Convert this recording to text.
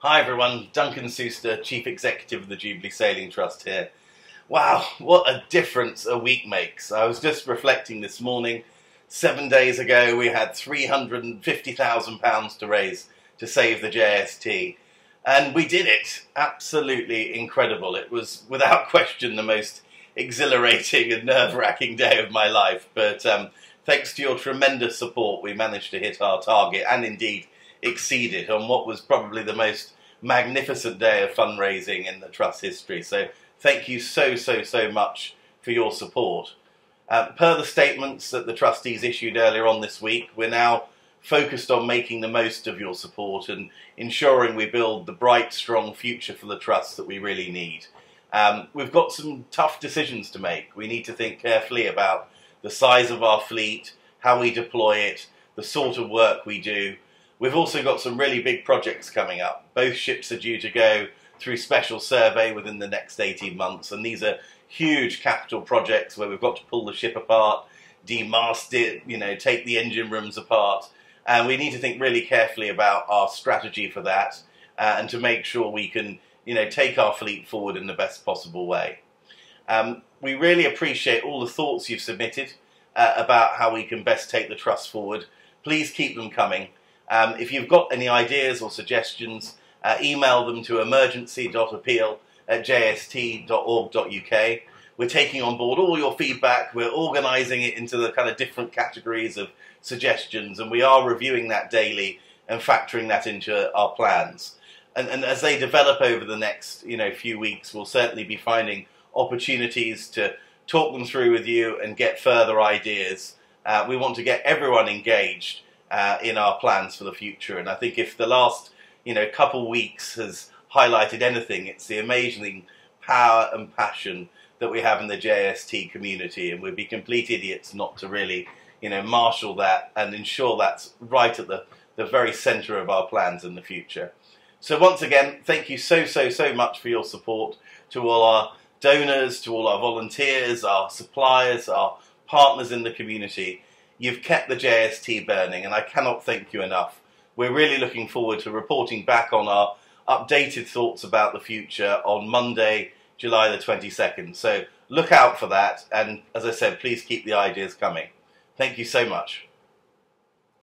Hi everyone, Duncan Souster, Chief Executive of the Jubilee Sailing Trust here. Wow, what a difference a week makes. I was just reflecting this morning. Seven days ago, we had £350,000 to raise to save the JST. And we did it. Absolutely incredible. It was, without question, the most exhilarating and nerve wracking day of my life. But um, thanks to your tremendous support, we managed to hit our target and indeed exceed it on what was probably the most magnificent day of fundraising in the Trust's history. So thank you so, so, so much for your support. Uh, per the statements that the trustees issued earlier on this week, we're now focused on making the most of your support and ensuring we build the bright, strong future for the trust that we really need. Um, we've got some tough decisions to make. We need to think carefully about the size of our fleet, how we deploy it, the sort of work we do, We've also got some really big projects coming up. Both ships are due to go through special survey within the next 18 months, and these are huge capital projects where we've got to pull the ship apart, demast it, you know, take the engine rooms apart, and we need to think really carefully about our strategy for that uh, and to make sure we can, you know, take our fleet forward in the best possible way. Um, we really appreciate all the thoughts you've submitted uh, about how we can best take the trust forward. Please keep them coming. Um, if you've got any ideas or suggestions, uh, email them to emergency.appeal at jst.org.uk. We're taking on board all your feedback. We're organising it into the kind of different categories of suggestions, and we are reviewing that daily and factoring that into our plans. And, and as they develop over the next you know few weeks, we'll certainly be finding opportunities to talk them through with you and get further ideas. Uh, we want to get everyone engaged uh, in our plans for the future. And I think if the last you know couple weeks has highlighted anything, it's the amazing power and passion that we have in the JST community, and we'd be complete idiots not to really you know marshal that and ensure that's right at the the very centre of our plans in the future. So once again, thank you so so so much for your support to all our donors, to all our volunteers, our suppliers, our partners in the community. You've kept the JST burning, and I cannot thank you enough. We're really looking forward to reporting back on our updated thoughts about the future on Monday, July the 22nd. So look out for that, and as I said, please keep the ideas coming. Thank you so much.